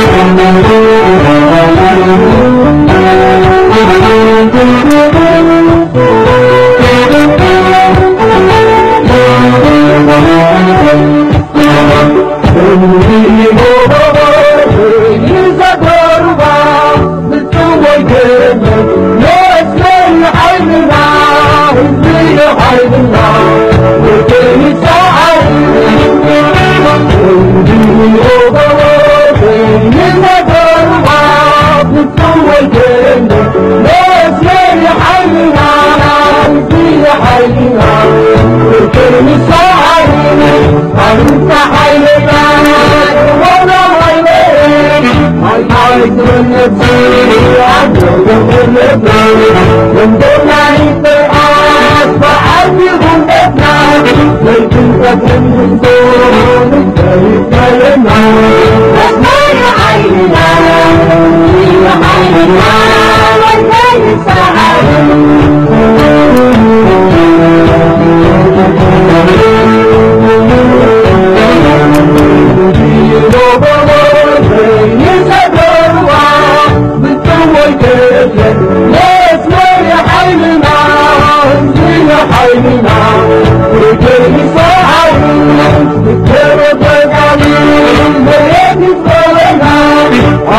Thank you. the blue, I know I'm in.